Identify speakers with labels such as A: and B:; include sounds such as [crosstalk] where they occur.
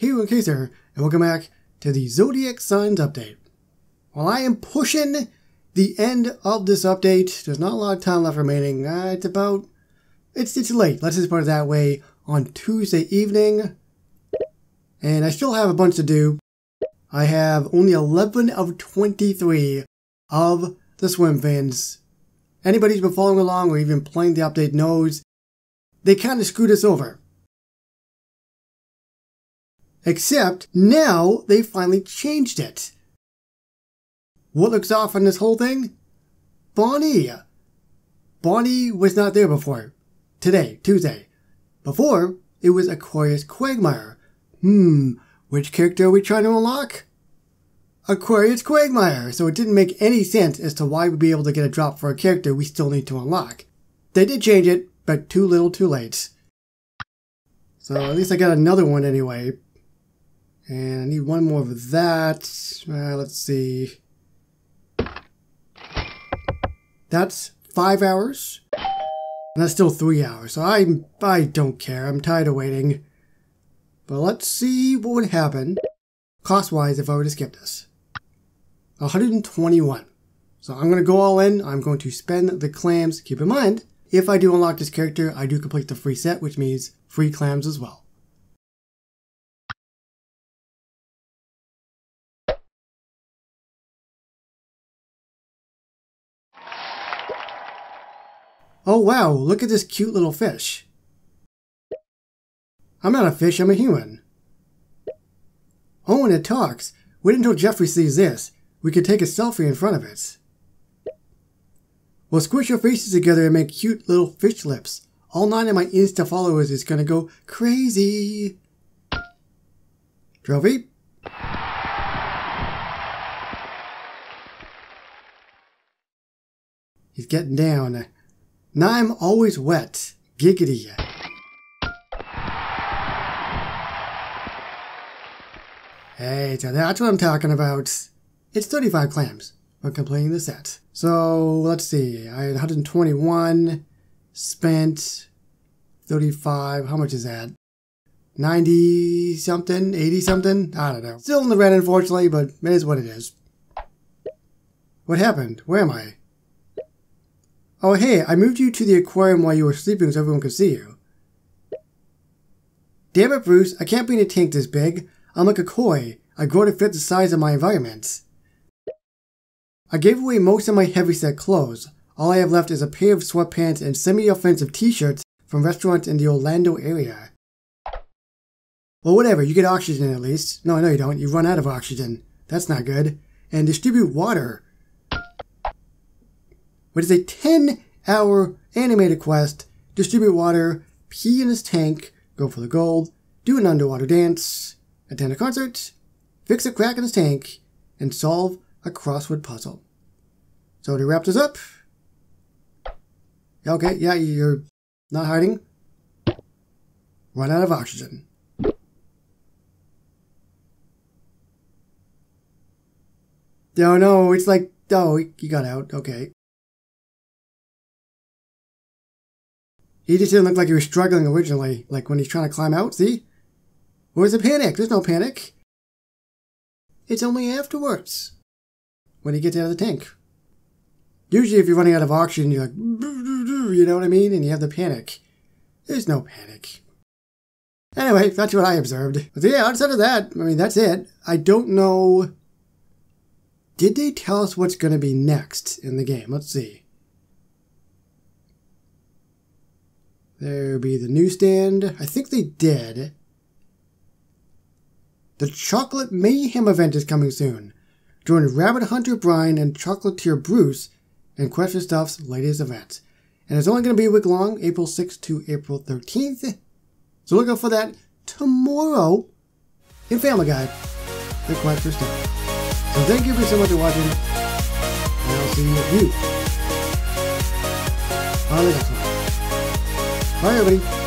A: Hero Kaiser, and welcome back to the Zodiac Signs update. While I am pushing the end of this update, there's not a lot of time left remaining. Uh, it's about, it's, it's late, let's just put it that way, on Tuesday evening. And I still have a bunch to do. I have only 11 of 23 of the swim fins. Anybody who's been following along or even playing the update knows they kind of screwed us over. Except now they finally changed it. What looks off on this whole thing? Bonnie. Bonnie was not there before. Today, Tuesday. Before, it was Aquarius Quagmire. Hmm, which character are we trying to unlock? Aquarius Quagmire, so it didn't make any sense as to why we'd be able to get a drop for a character we still need to unlock. They did change it, but too little too late. So at least I got another one anyway. And I need one more of that. Uh, let's see. That's five hours. And that's still three hours. So I, I don't care. I'm tired of waiting. But let's see what would happen cost-wise if I were to skip this. 121. So I'm going to go all in. I'm going to spend the clams. Keep in mind, if I do unlock this character, I do complete the free set, which means free clams as well. Oh wow, look at this cute little fish. I'm not a fish, I'm a human. Oh, and it talks. Wait until Jeffrey sees this. We could take a selfie in front of it. We'll squish your faces together and make cute little fish lips. All nine of my Insta followers is gonna go crazy. Trophy? He's getting down. Now I'm always wet. Giggity. Hey, so that's what I'm talking about. It's 35 clams for completing the set. So let's see. I had 121, spent 35. How much is that? 90 something, 80 something? I don't know. Still in the red, unfortunately, but it is what it is. What happened? Where am I? Oh, hey, I moved you to the aquarium while you were sleeping so everyone could see you. Damn it, Bruce, I can't be in a tank this big. I'm like a koi. I grow to fit the size of my environment. I gave away most of my heavyset clothes. All I have left is a pair of sweatpants and semi-offensive t-shirts from restaurants in the Orlando area. Well, whatever, you get oxygen at least. No, no you don't. You run out of oxygen. That's not good. And distribute water which is a 10 hour animated quest. Distribute water, pee in his tank, go for the gold, do an underwater dance, attend a concert, fix a crack in his tank, and solve a crossword puzzle. So to wrap this up, okay, yeah, you're not hiding. Run out of oxygen. No, no, it's like, oh, you got out, okay. He just didn't look like he was struggling originally, like when he's trying to climb out, see? Where's the panic? There's no panic. It's only afterwards, when he gets out of the tank. Usually if you're running out of oxygen, you're like, [laughs] you know what I mean? And you have the panic. There's no panic. Anyway, that's what I observed. But yeah, outside of that, I mean, that's it. I don't know... Did they tell us what's going to be next in the game? Let's see. There be the newsstand. I think they did. The Chocolate Mayhem event is coming soon. Join Rabbit Hunter Brian and Chocolatier Bruce in Quest for Stuff's latest event. And it's only going to be a week long, April 6th to April 13th. So look out for that tomorrow in Family Guy, the Quest for Stuff. So thank you for so much for watching, and I'll see you on the next one. Bye, everybody.